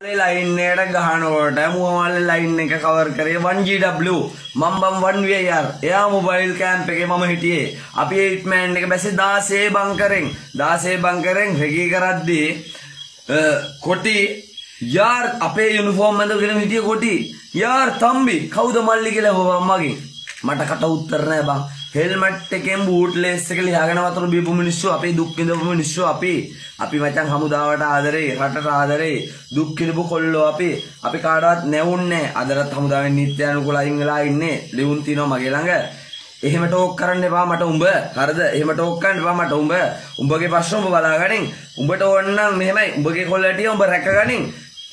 Line එකට ගහනකොට මුවමල්ලේ line එක cover කරේ 1GW මම බම් 1VAR එයා මොබයිල් කැම්ප් එකේ මම හිටියේ. අපි 8 මෑන් එක බැස්සේ 16 බංකරෙන් 16 බංකරෙන් රෙගී කරද්දී අ, කොටි යාර් අපේ යුනිෆෝම් ඇඳගෙන හිටිය කොටි. යාර් තම්බි කවුද මල්ලි කියලා හොවම් මගෙන් මට කට උත්තර නෑ බං. හෙල්මට් එකෙන් බූට් ලේස් එක ලියාගෙන වතුර බීපු මිනිස්සු අපි දුක් විඳපු මිනිස්සු අපි. අපි මචං හමුදාවට ආදරේ රටට ආදරේ. දුක් විඳපු කොල්ලෝ අපි. අපි කාටවත් නැවුන්නේ අදරත් හමුදාවෙන් නිත්‍ය අනුකූල අයින් වෙලා ඉන්නේ. ලියුම් තියනවා මගේ ළඟ. එහෙම ටෝක් කරන්න එපා මට උඹ. හරිද? එහෙම ටෝක් කරන්න එපා මට උඹ. උඹගේ ප්‍රශ්න උඹ බලාගනින්. උඹට ඕන නම් මෙහෙමයි. උඹගේ කොල්ලටිය උඹ රැකගනින්.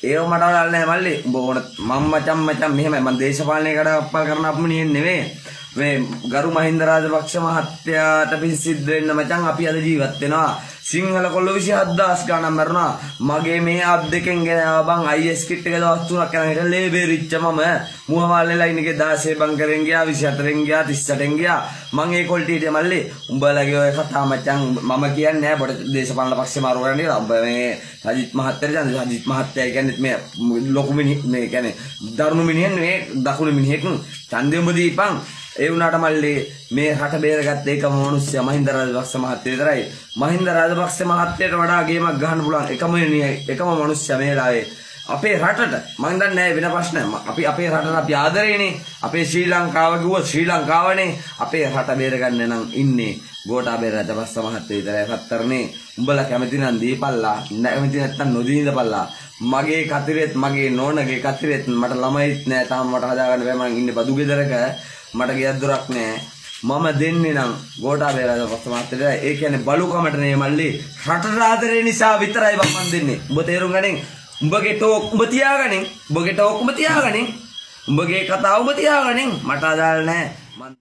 ඒව මට වලල් නෑ මල්ලි. උඹ ඕන මම මචං මචං මෙහෙමයි. මම දේශපාලනයකට අප්පල් කරන අපමුණියෙන් නෙවෙයි. මේ ගරු මහින්ද රාජපක්ෂ මහත්තයාට පිසිද්ධ වෙන්න මචං අපි අද ජීවත් වෙනවා. සිංහල කොල්ලෝ 27000 ගණන් මරනවා මගේ මේ අත් දෙකෙන් ගෙනාවා බං IS කිට් එක දවස් තුනක් යන හිට ලේබේ රිච්ච මම. මුවමාලේ ලයින් එකේ 16 බංකරෙන් ගියා 24න් ගියා 38න් ගියා. මං ඒ කොල්ටියට මල්ලි උඹලගේ ඔය කතා මචං මම කියන්නේ නෑ බඩ දේශපාලන පක්ෂේ මාරු කරන්න කියලා. උඹ මේ රජිත් මහත්තයා දැන් රජිත් මහත්තයා කියන්නේ මේ ලොකු මිනිහ මේ කියන්නේ දරුණු මිනිහෙන් මේ දකුණු මිනිහෙක් ඡන්දෙ උඹ දීපන්. ඒ වුණාට මල්ලි මේ රට බේරගත්ත එකම මිනිස්සයා මහින්ද රාජපක්ෂ මහත්තයා විතරයි. මහින්ද රාජපක්ෂ මහත්තයාට වඩා ගේමක් ගහන්න පුළුවන් එකම මිනිහයි එකම මිනිස්සයා මේ වෙලාවේ. අපේ රටට මම දන්නේ වෙන ප්‍රශ්නයක්. අපි අපේ රටට අපි ආදරේනේ. අපේ ශ්‍රී ලංකාව කිව්වොත් ශ්‍රී ලංකාවනේ. අපේ රට බේරගන්න නම් ඉන්නේ ගෝඨාභය රාජපක්ෂ මහත්තයා විතරයි රත්තරනේ. උඹලා කැමති නම් දීපල්ලා. නැකමති නැත්තම් නොදීඳපල්ලා. මගේ කතිරෙත් මගේ නෝනගේ කතිරෙත් මට ළමයිත් නෑ තාම මට හදාගන්න බෑ මං ඉන්නේ බදු ගෙදරක මට ගියක් දොරක් නෑ මම දෙන්නේ නම් ගෝඨාභය රාජපක්ෂ මහත්තයාට ඒ කියන්නේ බලුකමට නේ මල්ලි රටට ආදරේ නිසා විතරයි බං මන් දෙන්නේ උඹ තේරුම් ගනින් උඹගේ ටෝක් උඹ තියාගනින්. උඹගේ ටෝක් උඹ තියාගනින්. උඹගේ කතාව උඹ තියාගනින්. මට අදාළ නෑ. මන්